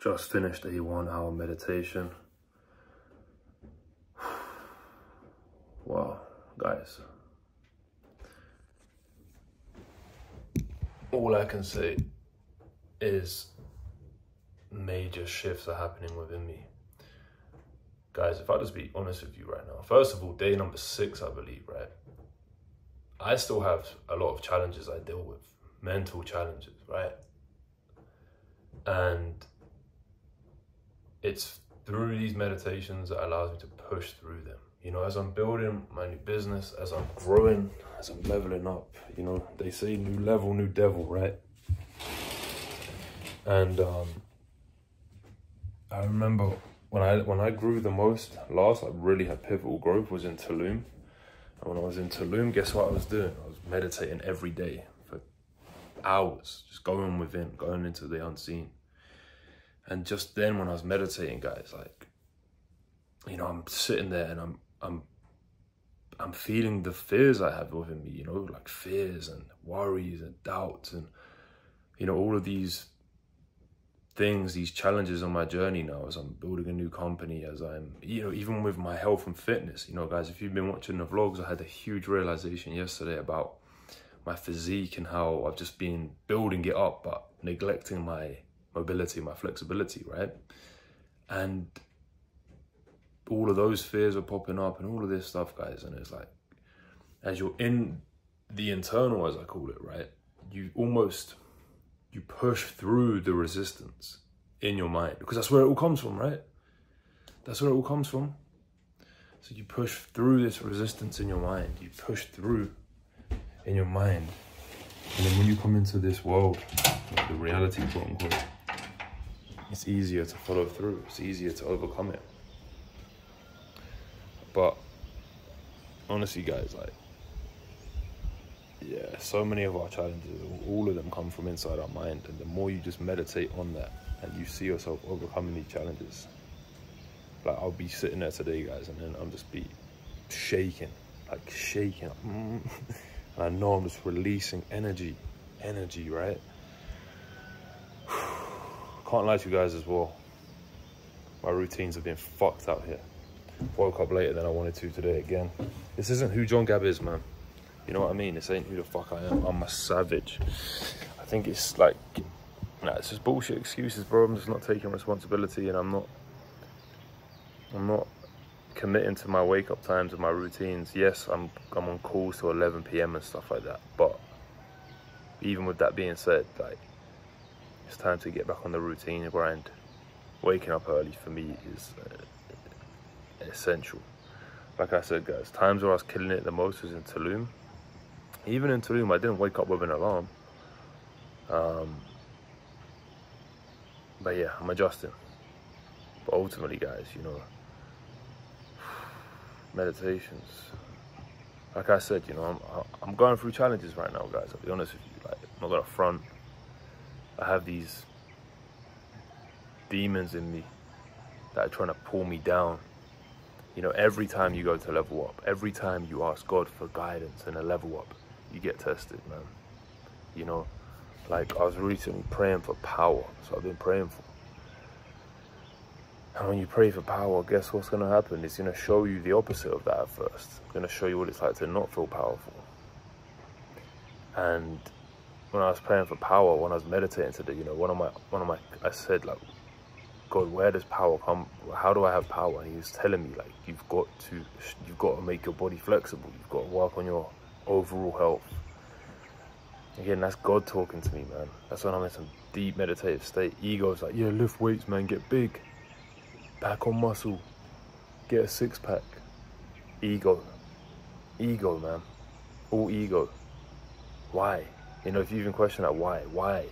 just finished a one hour meditation. Wow, guys. All I can say is major shifts are happening within me. Guys, if I just be honest with you right now, first of all, day number six, I believe, right? I still have a lot of challenges I deal with, mental challenges, right? And it's through these meditations that allows me to push through them. You know, as I'm building my new business, as I'm growing, as I'm leveling up, you know, they say new level, new devil, right? And um, I remember when I when I grew the most, last I really had pivotal growth was in Tulum. And when I was in Tulum, guess what I was doing? I was meditating every day for hours, just going within, going into the unseen. And just then when I was meditating, guys, like, you know, I'm sitting there and I'm I'm I'm feeling the fears I have within me, you know, like fears and worries and doubts and you know, all of these things, these challenges on my journey now as I'm building a new company, as I'm, you know, even with my health and fitness, you know, guys, if you've been watching the vlogs, I had a huge realization yesterday about my physique and how I've just been building it up, but neglecting my mobility, my flexibility, right? And all of those fears are popping up and all of this stuff, guys. And it's like, as you're in the internal, as I call it, right? You almost, you push through the resistance in your mind because that's where it all comes from, right? That's where it all comes from. So you push through this resistance in your mind. You push through in your mind. And then when you come into this world, the reality, quote unquote, it's easier to follow through. It's easier to overcome it. But honestly, guys, like, yeah, so many of our challenges, all of them come from inside our mind. And the more you just meditate on that and you see yourself overcoming these challenges, like, I'll be sitting there today, guys, and then I'm just be shaking, like shaking. and I know I'm just releasing energy, energy, right? Can't lie to you guys as well. My routines have been fucked out here. Woke up later than I wanted to today again. This isn't who Jon Gabb is, man. You know what I mean? This ain't who the fuck I am. I'm a savage. I think it's like, nah, it's just bullshit excuses, bro. I'm just not taking responsibility and I'm not, I'm not committing to my wake up times and my routines. Yes, I'm, I'm on calls till 11 p.m. and stuff like that. But even with that being said, like, it's time to get back on the routine grind. Waking up early for me is uh, essential. Like I said, guys, times where I was killing it the most was in Tulum. Even in Tulum, I didn't wake up with an alarm. Um, but yeah, I'm adjusting. But ultimately, guys, you know, meditations. Like I said, you know, I'm I'm going through challenges right now, guys. I'll be honest with you. Like, I'm not gonna front. I have these demons in me that are trying to pull me down. You know, every time you go to level up, every time you ask God for guidance and a level up, you get tested, man. You know, like I was recently praying for power, so I've been praying for. And when you pray for power, guess what's going to happen? It's going to show you the opposite of that at first. It's going to show you what it's like to not feel powerful. And when I was praying for power, when I was meditating today, you know, one of my, one of my, I said like, God, where does power come? How do I have power? And he was telling me like, you've got to, you've got to make your body flexible. You've got to work on your overall health. Again, that's God talking to me, man. That's when I'm in some deep meditative state. Ego's like, yeah, lift weights, man, get big. Pack on muscle. Get a six pack. Ego. Ego, man. All ego. Why? You know, if you even question that, why? Why?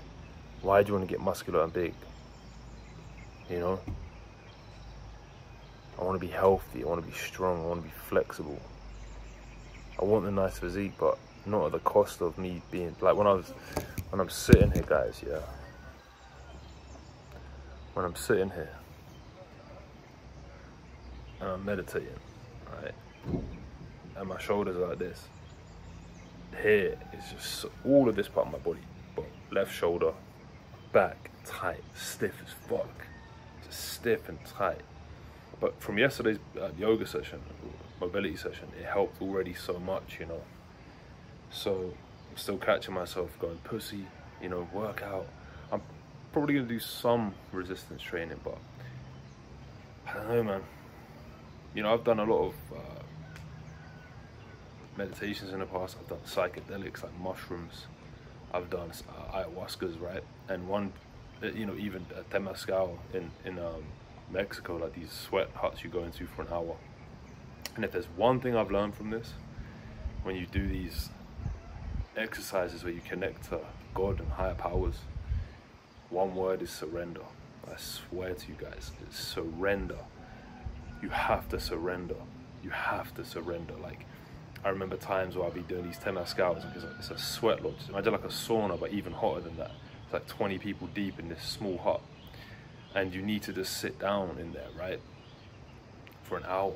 Why do you want to get muscular and big? You know? I want to be healthy. I want to be strong. I want to be flexible. I want a nice physique, but not at the cost of me being like when I was when I'm sitting here, guys. Yeah. When I'm sitting here and I'm meditating, right, and my shoulders are like this. Here is just all of this part of my body, but left shoulder, back tight, stiff as fuck. just stiff and tight. But from yesterday's uh, yoga session, mobility session, it helped already so much, you know. So I'm still catching myself going pussy, you know, workout. I'm probably gonna do some resistance training, but I don't know, man. You know, I've done a lot of uh, meditations in the past. I've done psychedelics like mushrooms. I've done uh, ayahuascas, right? And one, uh, you know, even at Temazcal in in um, Mexico, like these sweat huts you go into for an hour. And if there's one thing I've learned from this, when you do these exercises where you connect to God and higher powers, one word is surrender. I swear to you guys, it's surrender. You have to surrender. You have to surrender. Like, I remember times where I'd be doing these Temazcals because it's a sweat lodge. Imagine like a sauna, but even hotter than that. It's like 20 people deep in this small hut. And you need to just sit down in there, right? For an hour.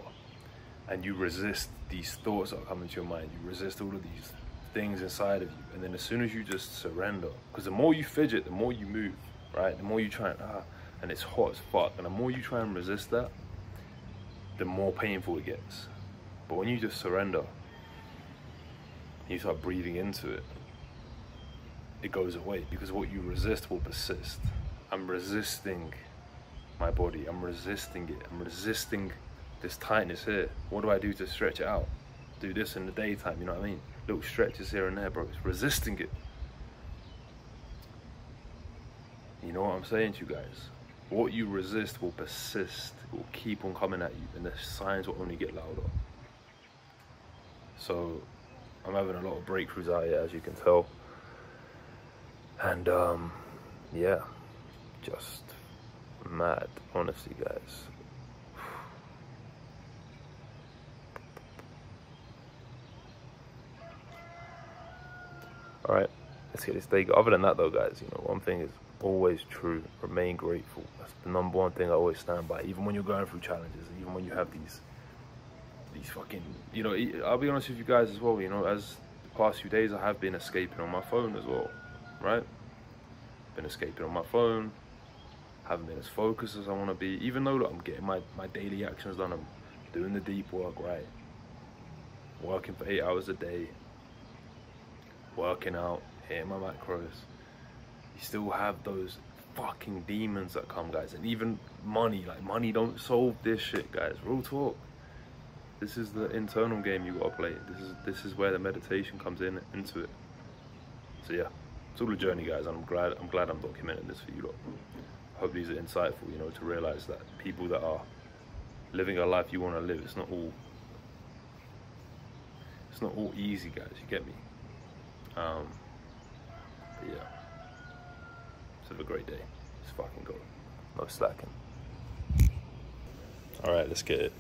And you resist these thoughts that are coming to your mind. You resist all of these things inside of you. And then as soon as you just surrender, because the more you fidget, the more you move, right? The more you try and, ah, and it's hot as fuck. And the more you try and resist that, the more painful it gets. But when you just surrender, you start breathing into it, it goes away because what you resist will persist. I'm resisting my body. I'm resisting it. I'm resisting this tightness here. What do I do to stretch it out? Do this in the daytime, you know what I mean? Little stretches here and there, bro. It's resisting it. You know what I'm saying to you guys? What you resist will persist. It will keep on coming at you, and the signs will only get louder. So, I'm having a lot of breakthroughs out here, as you can tell. And, um, yeah, just mad, honestly, guys. All right, let's get this day. Other than that, though, guys, you know, one thing is always true. Remain grateful. That's the number one thing I always stand by. Even when you're going through challenges, even when you have these, these fucking, you know, I'll be honest with you guys as well. You know, as the past few days, I have been escaping on my phone as well, right? Been escaping on my phone. Haven't been as focused as I want to be. Even though look, I'm getting my my daily actions done. I'm doing the deep work, right? Working for eight hours a day. Working out, hitting my macros you still have those fucking demons that come, guys. And even money, like money don't solve this shit, guys. Real talk. This is the internal game you gotta play. This is this is where the meditation comes in into it. So yeah, it's all a journey, guys. And I'm glad I'm glad I'm documenting this for you lot. Hope these are insightful, you know, to realize that people that are living a life you want to live, it's not all it's not all easy, guys. You get me? Um, yeah have a great day. Just fucking go. No slacking. All right, let's get it.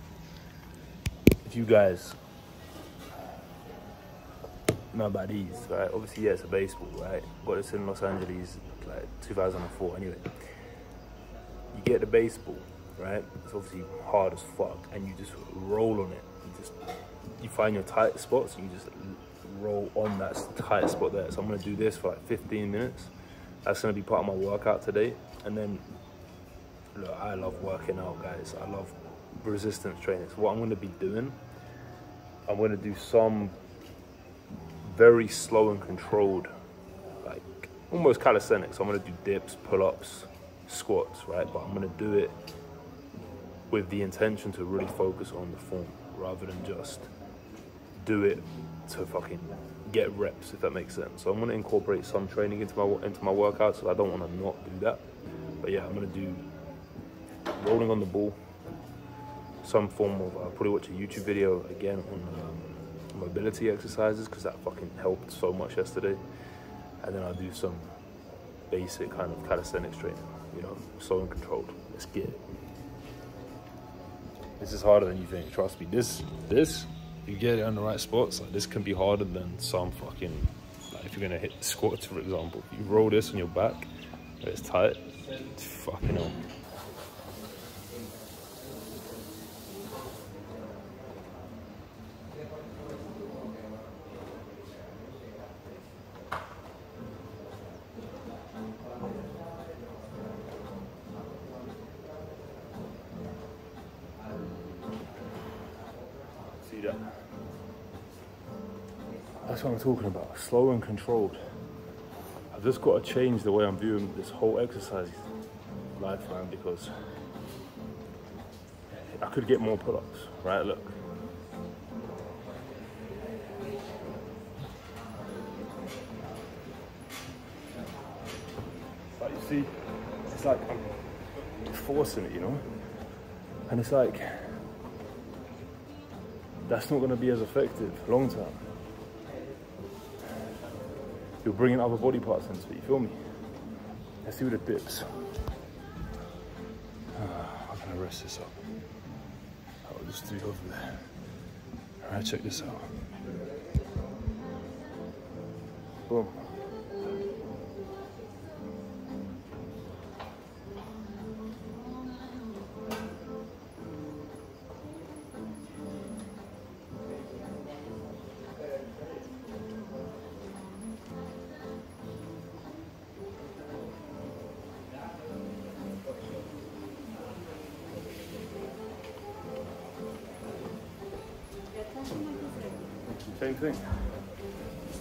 If you guys know about these, right? Obviously, yeah, it's a baseball, right? Got this in Los Angeles, like 2004. Anyway, you get the baseball, right? It's obviously hard as fuck, and you just roll on it. You just you find your tight spots, and you just roll on that tight spot there. So I'm gonna do this for like 15 minutes that's gonna be part of my workout today. And then, look, I love working out, guys. I love resistance training. So what I'm gonna be doing, I'm gonna do some very slow and controlled, like almost calisthenics. I'm gonna do dips, pull-ups, squats, right? But I'm gonna do it with the intention to really focus on the form rather than just do it to fucking get reps, if that makes sense. So I'm gonna incorporate some training into my into my workouts. So I don't want to not do that. But yeah, I'm gonna do rolling on the ball, some form of. I'll probably watch a YouTube video again on um, mobility exercises because that fucking helped so much yesterday. And then I'll do some basic kind of calisthenics training. You know, slow and controlled. Let's get it. This is harder than you think. Trust me. This this you get it on the right spots, like this can be harder than some fucking, like if you're gonna hit squats, for example. You roll this on your back, it's tight, it's fucking hell. Talking about. Slow and controlled. I've just got to change the way I'm viewing this whole exercise life, man, because I could get more pull-ups, right? Look. But you see, it's like I'm forcing it, you know? And it's like, that's not gonna be as effective long term. You're bringing other body parts into it, you feel me? Let's see what it dips. How can I rest this up? I'll just do over there. All right, check this out. Boom.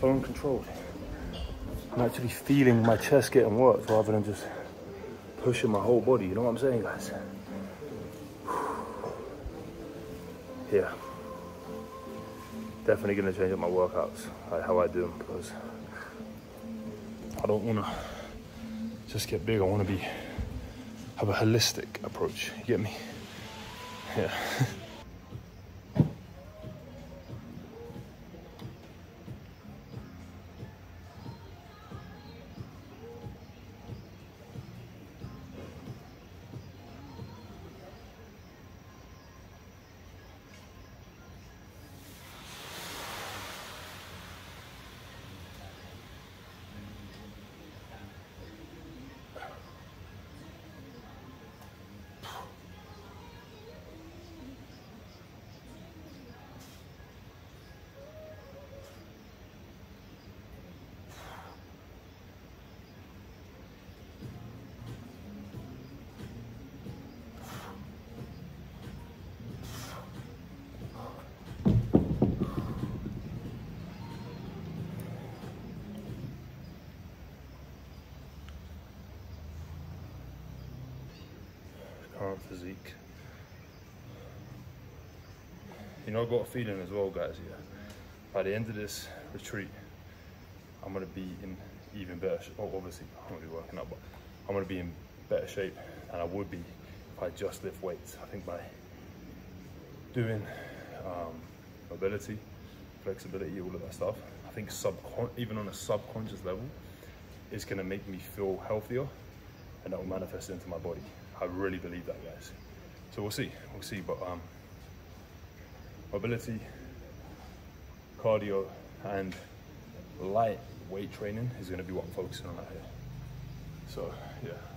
And controlled. I'm actually feeling my chest getting worked rather than just pushing my whole body. You know what I'm saying, guys? Yeah. Definitely gonna change up my workouts, like how I do them, because I don't wanna just get big. I wanna be have a holistic approach. You get me? Yeah. physique. You know, I got a feeling as well, guys. Yeah, by the end of this retreat, I'm gonna be in even better. Oh, obviously, I'm gonna be working out, but I'm gonna be in better shape than I would be if I just lift weights. I think by doing um, mobility, flexibility, all of that stuff, I think sub even on a subconscious level, it's gonna make me feel healthier, and that will manifest into my body. I really believe that, guys. So we'll see, we'll see. But um, mobility, cardio, and light weight training is going to be what I'm focusing on out here. So yeah.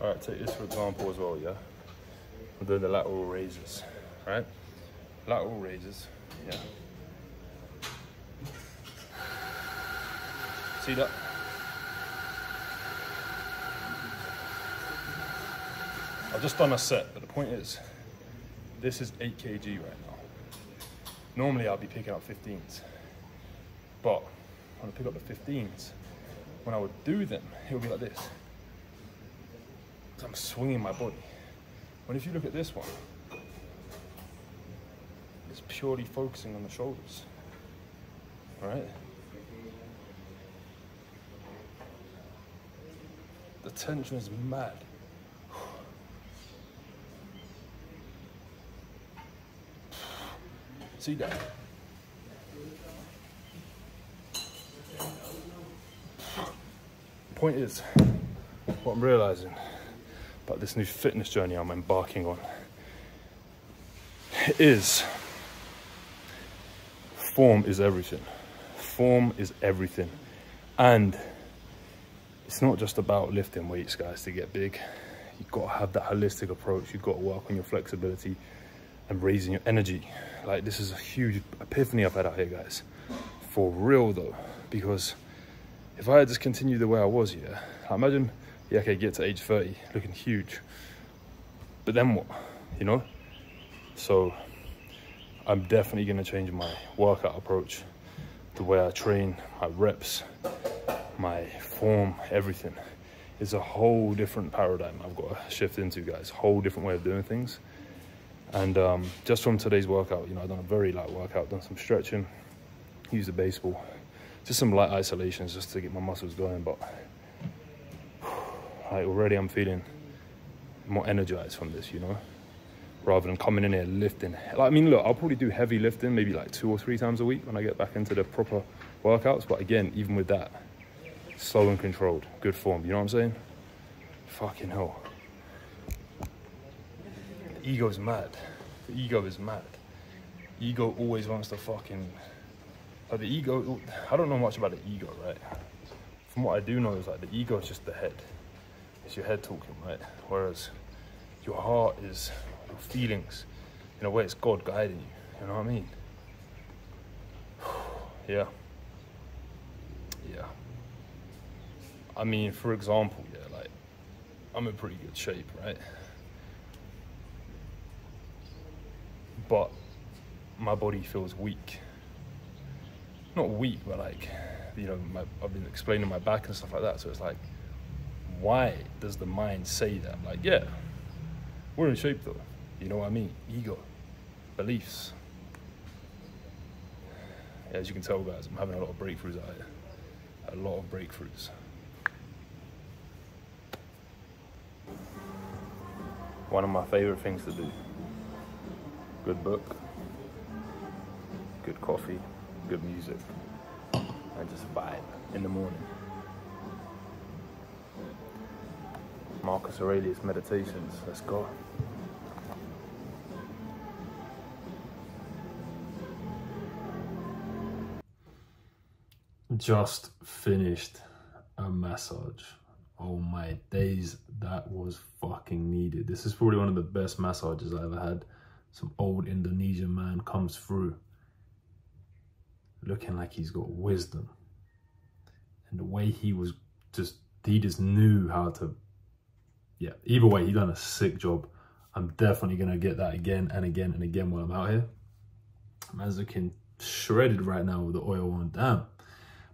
All right, take this for example as well, yeah? I'm doing the lateral raises, right? Lateral raises, yeah. See that? I've just done a set, but the point is, this is 8 kg right now. Normally I'd be picking up 15s, but when I pick up the 15s, when I would do them, it would be like this. I'm swinging my body. But if you look at this one, it's purely focusing on the shoulders, all right? The tension is mad. See that? Point is, what I'm realizing but this new fitness journey I'm embarking on is form is everything. Form is everything. And it's not just about lifting weights, guys, to get big. You've got to have that holistic approach. You've got to work on your flexibility and raising your energy. Like this is a huge epiphany I've had out here, guys. For real though, because if I had just continued the way I was, yeah, I imagine, yeah, okay, get to age 30, looking huge. But then what, you know? So I'm definitely gonna change my workout approach, the way I train, my reps, my form, everything. It's a whole different paradigm I've got to shift into, guys. Whole different way of doing things. And um, just from today's workout, you know, I've done a very light workout, done some stretching, used a baseball, just some light isolations just to get my muscles going. But like already I'm feeling more energized from this, you know, rather than coming in here lifting. Like, I mean, look, I'll probably do heavy lifting maybe like two or three times a week when I get back into the proper workouts. But again, even with that, slow and controlled, good form. You know what I'm saying? Fucking hell. The ego's mad. The ego is mad. Ego always wants to fucking. Like the ego, I don't know much about the ego, right? From what I do know is like the ego is just the head. It's your head talking, right? Whereas your heart is your feelings. In a way, it's God guiding you. You know what I mean? yeah. Yeah. I mean, for example, yeah, like I'm in pretty good shape, right? But my body feels weak. Not weak, but like, you know, my, I've been explaining my back and stuff like that. So it's like, why does the mind say that? Like, yeah, we're in shape though. You know what I mean? Ego, beliefs. Yeah, As you can tell, guys, I'm having a lot of breakthroughs out here. A lot of breakthroughs. One of my favorite things to do. Good book, good coffee, good music, and just vibe in the morning. Marcus Aurelius Meditations. Let's go. Just finished a massage. Oh my days, that was fucking needed. This is probably one of the best massages I ever had. Some old Indonesian man comes through looking like he's got wisdom. And the way he was just, he just knew how to yeah, either way, he done a sick job. I'm definitely going to get that again and again and again while I'm out here. Man's looking shredded right now with the oil on. Damn.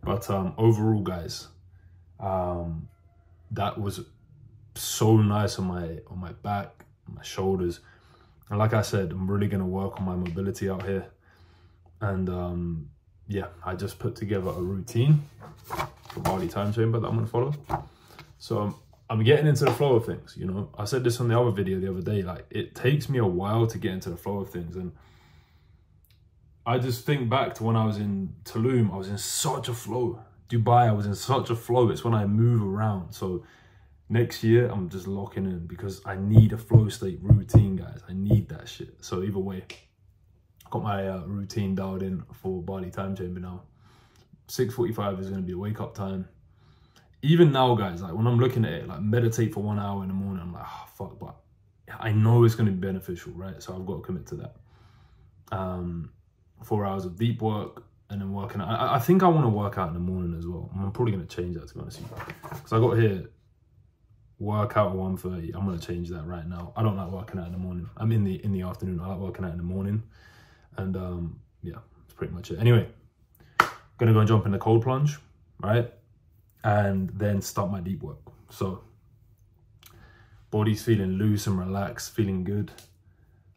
But um, overall, guys, um, that was so nice on my on my back, my shoulders. And like I said, I'm really going to work on my mobility out here. And um, yeah, I just put together a routine for Bali time chamber that I'm going to follow. So um, I'm getting into the flow of things, you know. I said this on the other video the other day, like it takes me a while to get into the flow of things. And I just think back to when I was in Tulum, I was in such a flow. Dubai, I was in such a flow. It's when I move around. So next year, I'm just locking in because I need a flow state routine, guys. I need that shit. So either way, got my uh, routine dialed in for Bali time chamber now. 6.45 is going to be a wake up time even now, guys, like when I'm looking at it, like meditate for one hour in the morning, I'm like, oh, fuck, but I know it's going to be beneficial, right? So I've got to commit to that. Um, four hours of deep work and then working. I, I think I want to work out in the morning as well. I'm probably going to change that, to be honest. Because I got here, work out at 1.30. I'm going to change that right now. I don't like working out in the morning. I'm in the in the afternoon. I like working out in the morning. And um, yeah, that's pretty much it. Anyway, going to go and jump in the cold plunge, right? And then start my deep work. So body's feeling loose and relaxed, feeling good.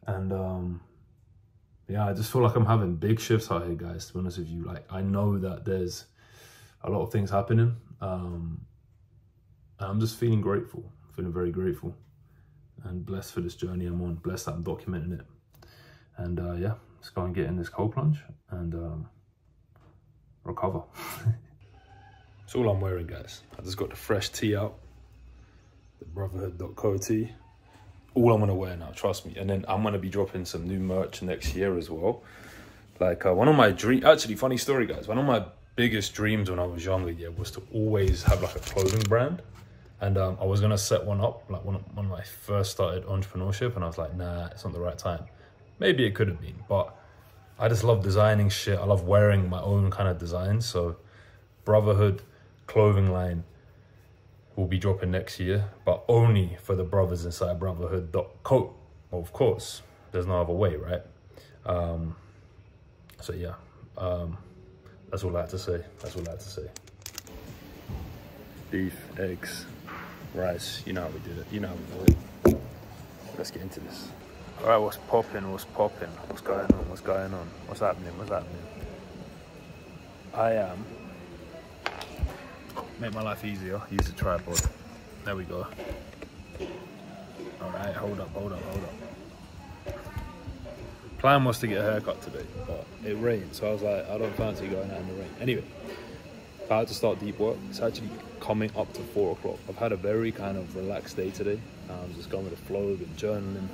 And um, yeah, I just feel like I'm having big shifts out here, guys, to be honest with you. Like I know that there's a lot of things happening. Um, I'm just feeling grateful, feeling very grateful and blessed for this journey I'm on, blessed that I'm documenting it. And uh, yeah, let's go and get in this cold plunge and um, recover. That's all I'm wearing, guys. I just got the fresh tee out, the Brotherhood.co tee. All I'm gonna wear now, trust me. And then I'm gonna be dropping some new merch next year as well. Like uh, one of my dream, actually, funny story, guys. One of my biggest dreams when I was younger, yeah, was to always have like a clothing brand. And um, I was gonna set one up, like when, when I first started entrepreneurship, and I was like, nah, it's not the right time. maybe it could have been, but I just love designing shit. I love wearing my own kind of designs. So, Brotherhood clothing line will be dropping next year, but only for the brothers inside Brotherhood.co. Well, of course, there's no other way, right? Um, so yeah, um, that's all I had to say. That's all I had to say. Beef, eggs, rice. You know how we did it. You know how we do it. Let's get into this. All right, what's popping? What's popping? What's going on? What's going on? What's happening? What's happening? I am. Make my life easier. Use a tripod. There we go. All right, hold up, hold up, hold up. Plan was to get a haircut today, but it rained, so I was like, I don't fancy going out in the rain. Anyway, had to start deep work. It's actually coming up to four o'clock. I've had a very kind of relaxed day today. I'm just going with the flow, been journaling,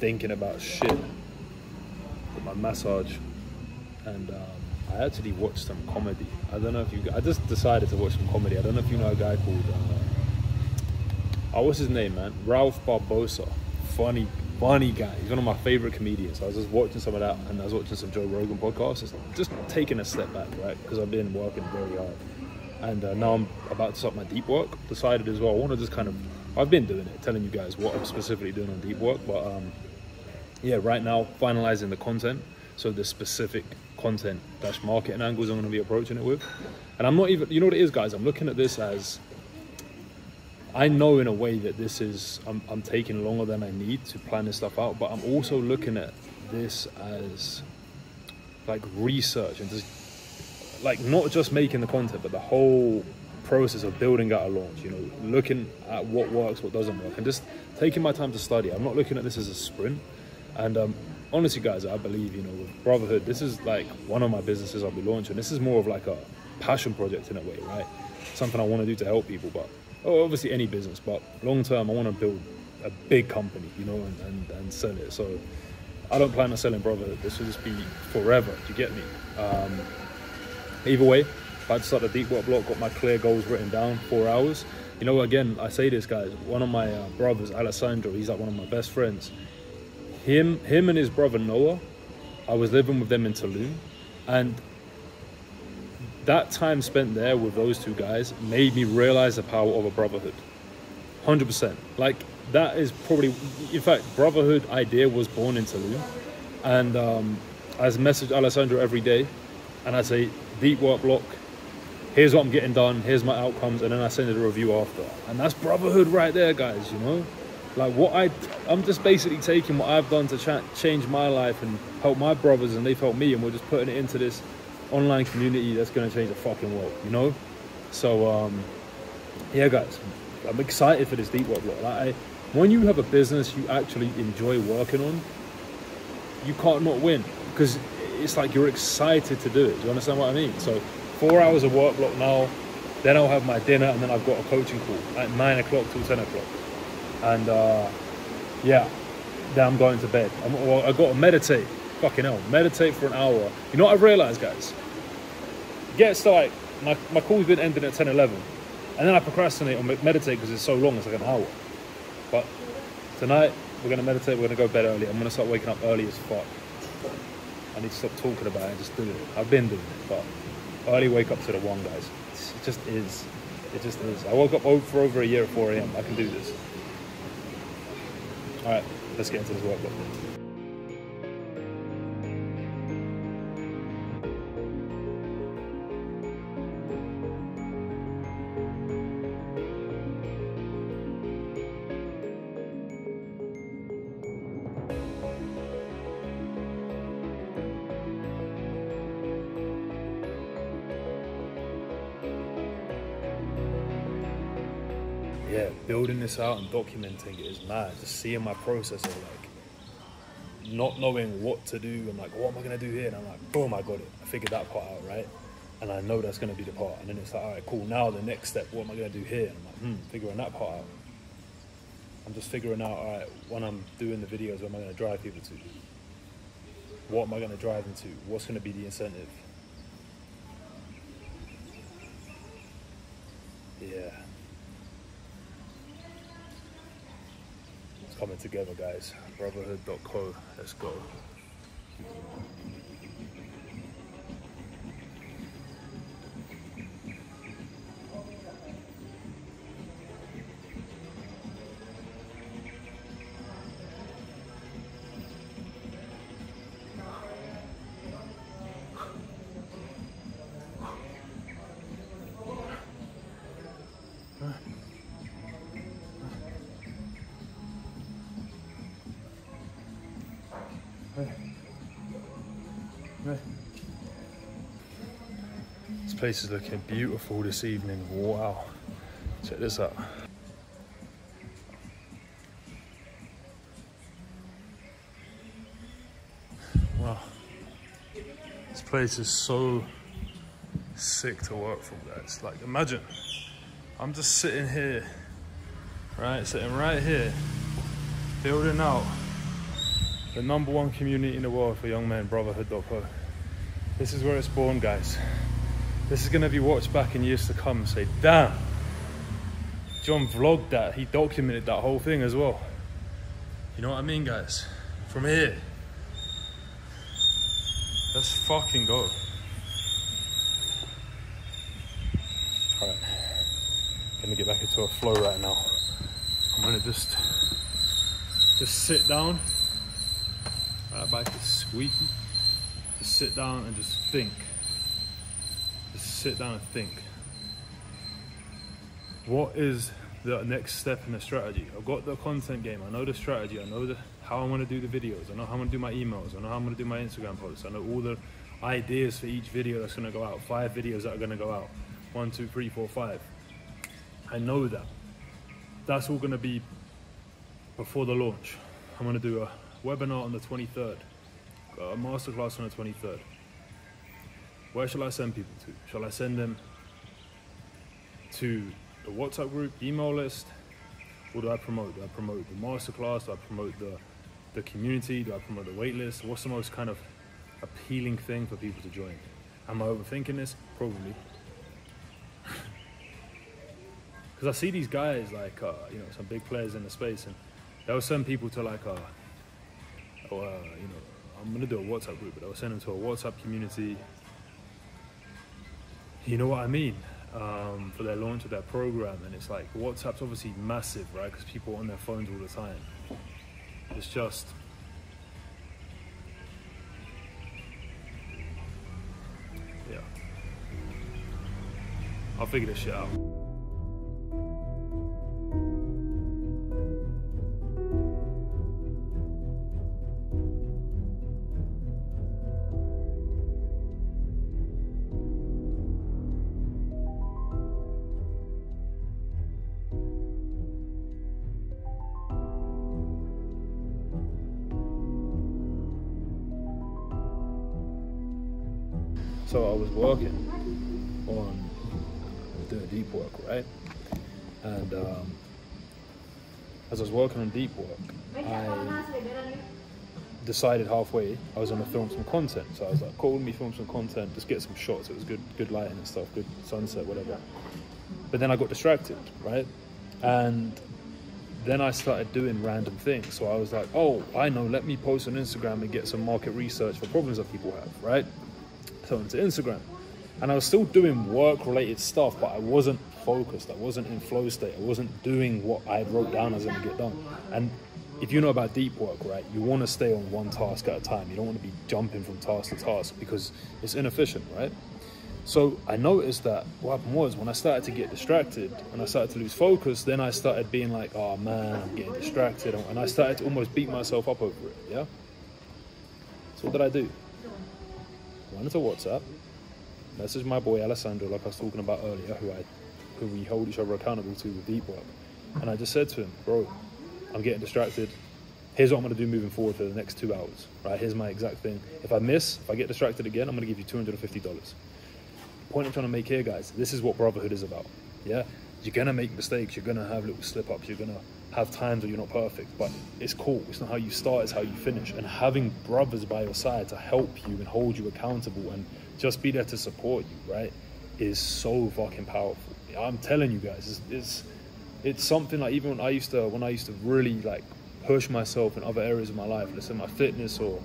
thinking about shit. Got my massage, and um, I actually watched some comedy. I don't know if you. I just decided to watch some comedy. I don't know if you know a guy called. Uh, oh, what's his name, man? Ralph Barbosa. Funny, funny guy. He's one of my favorite comedians. I was just watching some of that, and I was watching some Joe Rogan podcasts. Just, taking a step back, right? Because I've been working very hard, and uh, now I'm about to start my deep work. Decided as well. I want to just kind of. I've been doing it, telling you guys what I'm specifically doing on deep work, but um, yeah, right now finalizing the content. So the specific content dash marketing angles I'm going to be approaching it with. And I'm not even, you know what it is, guys? I'm looking at this as I know in a way that this is, I'm, I'm taking longer than I need to plan this stuff out, but I'm also looking at this as like research and just like not just making the content, but the whole process of building out a launch, you know, looking at what works, what doesn't work, and just taking my time to study. I'm not looking at this as a sprint. And um, honestly, guys, I believe, you know, with Brotherhood, this is like one of my businesses I'll be launching. This is more of like a passion project in a way, right? Something I want to do to help people, but oh, obviously any business, but long term, I want to build a big company, you know, and, and, and sell it. So I don't plan on selling Brotherhood. This will just be forever. Do you get me? Um, either way, I had to start a deep work block, got my clear goals written down, four hours. You know, again, I say this, guys. One of my uh, brothers, Alessandro, he's like one of my best friends him him and his brother Noah, I was living with them in Tulum, and that time spent there with those two guys made me realize the power of a brotherhood. Hundred percent. Like that is probably, in fact, brotherhood idea was born in Tulum, and um, I message Alessandro every day, and I say deep work block. Here's what I'm getting done. Here's my outcomes, and then I send it a review after. And that's brotherhood right there, guys. You know, like what I, I'm just basically taking what I've done to cha- change my life and help my brothers, and they've helped me, and we're just putting it into this online community that's going to change the fucking world. You know, so um, yeah, guys, I'm excited for this deep work block. Like, I, when you have a business you actually enjoy working on, you can't not win because it's like you're excited to do it. Do you understand what I mean? So four hours of work block now. Then I'll have my dinner, and then I've got a coaching call at nine o'clock till ten o'clock and uh, yeah, then I'm going to bed. I'm, well, I got to meditate. Fucking hell, meditate for an hour. You know what I've realized, guys? Gets to like my my call's been ending at 10, 11, and then I procrastinate on meditate because it's so long. It's like an hour. But tonight we're gonna meditate. We're gonna go bed early. I'm gonna start waking up early as fuck. I need to stop talking about it and just do it. I've been doing it, but early wake up to the one, guys. It just is. It just is. I woke up for over a year at 4 a.m. I can do this. All right, let's get into this workbook. Building this out and documenting it is mad. Just seeing my process of like not knowing what to do and like what am I gonna do here? And I'm like, boom, I got it. I figured that part out, right? And I know that's gonna be the part. And then it's like, all right, cool. Now the next step, what am I gonna do here? And I'm like, hmm, figuring that part out. I'm just figuring out, all right, when I'm doing the videos, where am I gonna drive people to? What am I gonna drive them to? What's gonna be the incentive? Yeah. Coming together, guys. Brotherhood.co. Let's go. This place is looking beautiful this evening. Wow. Check this out. Wow. This place is so sick to work from, guys. Like, imagine I'm just sitting here, right? Sitting right here, building out the number one community in the world for young men, brotherhood.co. This is where it's born, guys. This is gonna be watched back in years to come and say, damn, Jon vlogged that. He documented that whole thing as well. You know what I mean, guys? From here, let's fucking go. All right, gonna get back into a flow right now. I'm gonna just, just sit down. Right back is squeaky. Just sit down and just think. Just sit down and think. What is the next step in the strategy? I've got the content game. I know the strategy. I know the, how I'm going to do the videos. I know how I'm going to do my emails. I know how I'm going to do my Instagram posts. I know all the ideas for each video that's going to go out. Five videos that are going to go out. One, two, three, four, five. I know that. That's all going to be before the launch. I'm going to do a webinar on the 23rd, a masterclass on the 23rd. Where shall I send people to? Shall I send them to the WhatsApp group, email list? What do I promote? Do I promote the masterclass? Do I promote the, the community? Do I promote the waitlist? What's the most kind of appealing thing for people to join? Am I overthinking this? Probably. Because I see these guys like, uh, you know, some big players in the space, and they'll send people to like, uh, or, uh, you know, I'm gonna do a WhatsApp group, but I'll send them to a WhatsApp community. You know what I mean? Um, for their launch of their program, and it's like WhatsApp's obviously massive, right? Because people are on their phones all the time. It's just. Yeah. I'll figure this shit out. Deep work, I decided halfway I was going to film some content. So I was like, cool, let me film some content, just get some shots. It was good, good lighting and stuff, good sunset, whatever. But then I got distracted, right? And then I started doing random things. So I was like, oh, I know, let me post on Instagram and get some market research for problems that people have, right? So into Instagram. And I was still doing work related stuff, but I wasn't focused. I wasn't in flow state. I wasn't doing what I wrote down I was going to get done. And if you know about deep work, right, you want to stay on one task at a time. You don't want to be jumping from task to task because it's inefficient, right? So I noticed that what happened was when I started to get distracted and I started to lose focus, then I started being like, oh man, I'm getting distracted. And I started to almost beat myself up over it, yeah? So what did I do? Went into WhatsApp, messaged my boy Alessandro, like I was talking about earlier, who I who we hold each other accountable to with deep work. And I just said to him, bro, I'm getting distracted. Here's what I'm gonna do moving forward for the next two hours. Right? Here's my exact thing. If I miss, if I get distracted again, I'm gonna give you $250 point I'm trying to make here, guys, this is what brotherhood is about. Yeah, you're gonna make mistakes, you're gonna have little slip ups, you're gonna have times where you're not perfect, but it's cool. It's not how you start, it's how you finish. And having brothers by your side to help you and hold you accountable and just be there to support you, right, is so fucking powerful. I'm telling you guys, it's it's, it's something like even when I used to when I used to really like push myself in other areas of my life, let's say my fitness or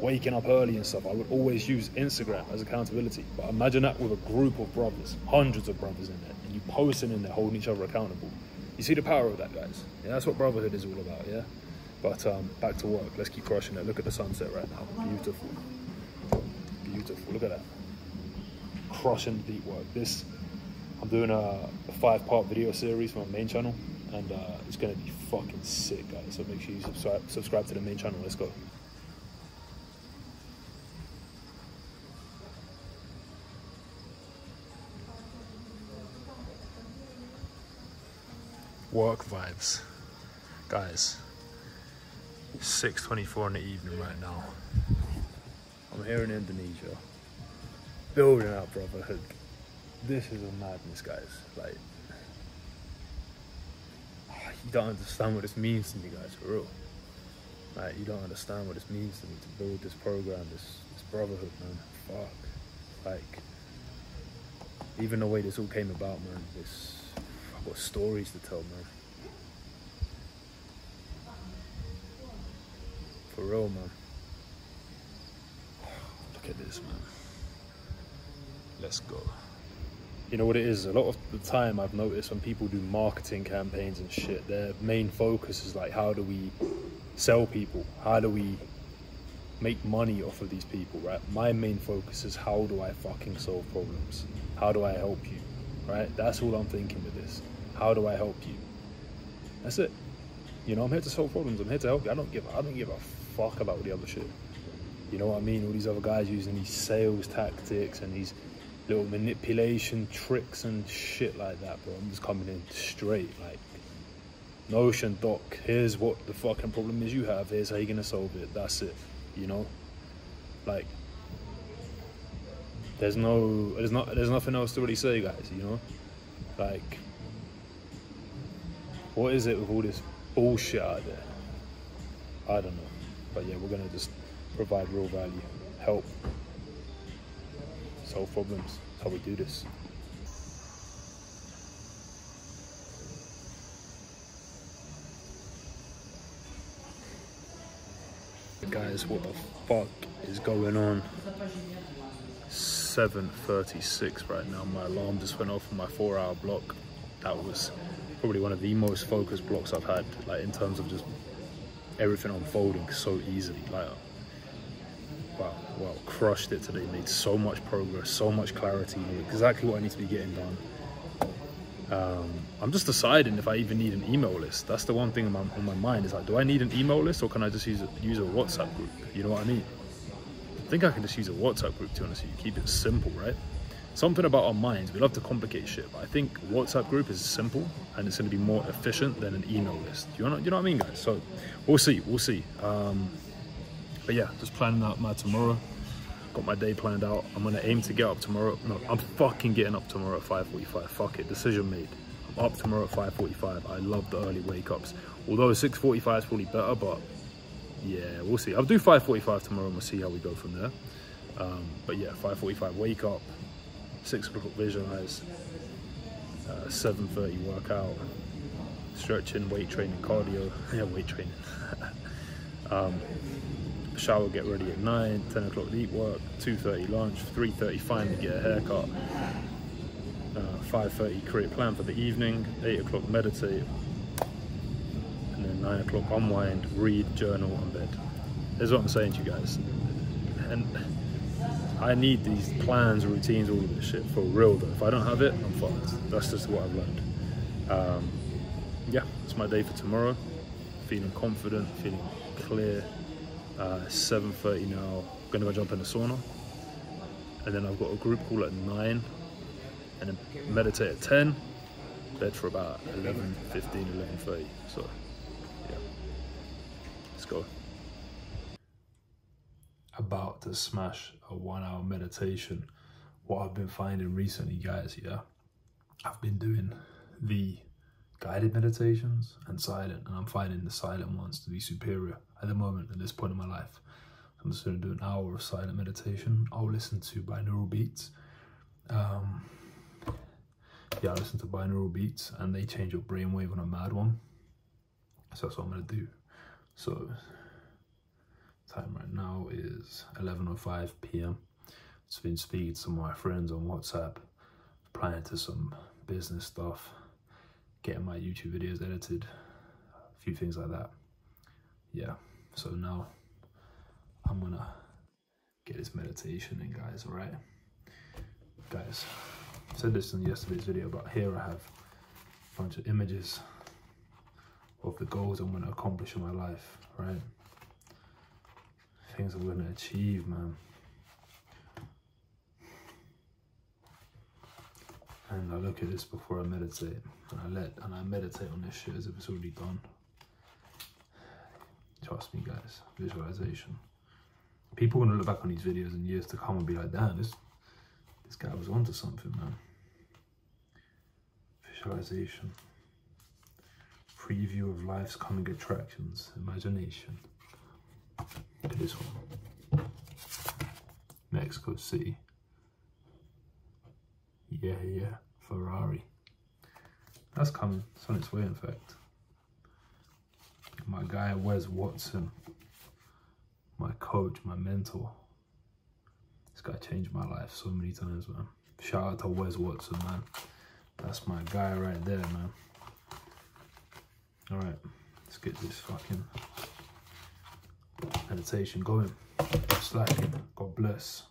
waking up early and stuff, I would always use Instagram as accountability. But imagine that with a group of brothers, hundreds of brothers in there, and you posting in there, holding each other accountable. You see the power of that, guys. Yeah, that's what brotherhood is all about. Yeah. But um, back to work. Let's keep crushing it. Look at the sunset right now. Beautiful. Beautiful. Look at that. Crushing deep work. This, I'm doing a, a five-part video series for my main channel, and uh, it's gonna be fucking sick, guys. So make sure you subscribe, subscribe to the main channel. Let's go. Work vibes, guys. 6.24 in the evening right now. I'm here in Indonesia. Building up brotherhood. This is a madness, guys. Like, ah, you don't understand what this means to me, guys, for real. Like, you don't understand what this means to me to build this program, this, this brotherhood, man. Fuck. Like, even the way this all came about, man, this, I've got stories to tell, man. For real, man. Look at this, man. Let's go. You know what it is? A lot of the time I've noticed when people do marketing campaigns and shit, their main focus is like, how do we sell people? How do we make money off of these people, right? My main focus is how do I fucking solve problems? How do I help you, right? That's all I'm thinking with this. How do I help you? That's it. You know, I'm here to solve problems. I'm here to help you. I don't give. I don't give a fuck about the other shit. You know what I mean? All these other guys using these sales tactics and these little manipulation tricks and shit like that, bro. I'm just coming in straight, like, Notion doc. Here's what the fucking problem is you have. Here's how you're gonna solve it. That's it. You know, like, there's no, there's not, there's nothing else to really say, guys. You know, like, what is it with all this bullshit out there? I don't know. But yeah, we're gonna just provide real value, help, solve problems. That's how we do this. Guys, what the fuck is going on? 7.36 right now. My alarm just went off on my four hour block. That was probably one of the most focused blocks I've had, like in terms of just everything unfolding so easily. Like, wow, wow, crushed it today. Made so much progress, so much clarity. Exactly what I need to be getting done. Um, I'm just deciding if I even need an email list. That's the one thing on my, on my mind is like, do I need an email list or can I just use a, use a WhatsApp group? You know what I mean? I think I can just use a WhatsApp group to be honest with you. Keep it simple, right? Something about our minds, we love to complicate shit, but I think WhatsApp group is simple and it's going to be more efficient than an email list. You know, you know what I mean, guys? So we'll see, we'll see. Um, but yeah, just planning out my tomorrow. Got my day planned out. I'm gonna aim to get up tomorrow. No, I'm fucking getting up tomorrow at 5:45. Fuck it, decision made. I'm up tomorrow at 5:45. I love the early wake ups. Although 6:45 is probably better, but yeah, we'll see. I'll do 5:45 tomorrow, and we'll see how we go from there. Um, but yeah, 5:45 wake up, six o'clock visualize, uh, 7:30 workout, stretching, weight training, cardio. Yeah, weight training. um, shower, get ready at 9, 10 o'clock eat work, 2.30 lunch, 3.30 finally get a haircut, uh, 5.30 create plan for the evening, 8 o'clock meditate, and then 9 o'clock unwind, read, journal, and bed. That's what I'm saying to you guys. And I need these plans, routines, all of this shit for real though. If I don't have it, I'm fucked. That's just what I've learned. Um, yeah, it's my day for tomorrow. Feeling confident, feeling clear, uh, 7.30 now, gonna go jump in the sauna. And then I've got a group call at 9, and then meditate at 10, bed for about 11, 15, 11.30. So, yeah, let's go. About to smash a one hour meditation. What I've been finding recently, guys, yeah, I've been doing the guided meditations and silent, and I'm finding the silent ones to be superior at the moment at this point in my life. I'm just going to do an hour of silent meditation. I'll listen to binaural beats. Um, yeah, I listen to binaural beats, and they change your brainwave on a mad one. So that's what I'm going to do. So time right now is 11.05 p.m. It's been speaking to some of my friends on WhatsApp, applying to some business stuff, getting my YouTube videos edited, a few things like that. Yeah, so now I'm gonna get this meditation in, guys, all right? Guys, I said this in yesterday's video, but here I have a bunch of images of the goals I'm gonna accomplish in my life, right? Things I'm gonna achieve, man. And I look at this before I meditate, and I let and I meditate on this shit as if it's already done. Trust me, guys. Visualization. People gonna look back on these videos in years to come and be like, "Damn, this this guy was onto something, man." Visualization. Preview of life's coming attractions. Imagination. Look at this one. Mexico City. Yeah, yeah. Ferrari. That's coming. It's on its way, in fact. My guy, Wes Watson. My coach, my mentor. This guy changed my life so many times, man. Shout out to Wes Watson, man. That's my guy right there, man. All right, let's get this fucking meditation going. Slacking. God bless.